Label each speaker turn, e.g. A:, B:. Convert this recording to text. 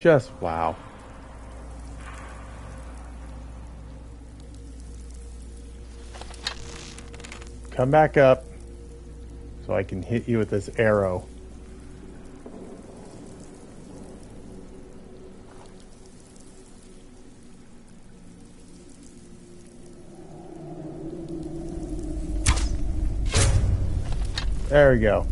A: Just wow. Come back up so I can hit you with this arrow. There we go.